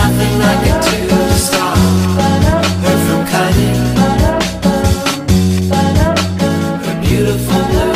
nothing like a to stop Her from her beautiful blue.